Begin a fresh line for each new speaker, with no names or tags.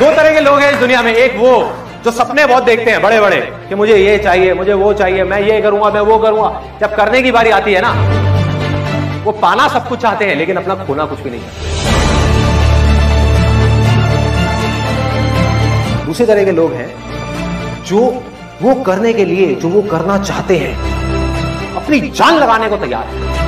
दो तरह के लोग हैं इस दुनिया में। एक वो, जो सपने बहुत देखते हैं बड़े बड़े कि मुझे ये चाहिए, मुझे वो चाहिए, मैं ये करूँगा, मैं वो करूँगा। जब करने की बारी आती है ना, वो पाना सब कुछ चाहते हैं, लेकिन अपना खोना कुछ भी नहीं चाहते। दूसरे तरह के लोग हैं, जो वो करने के लिए, जो वो करना चाहते हैं, अपनी जान लगाने को तैयार है।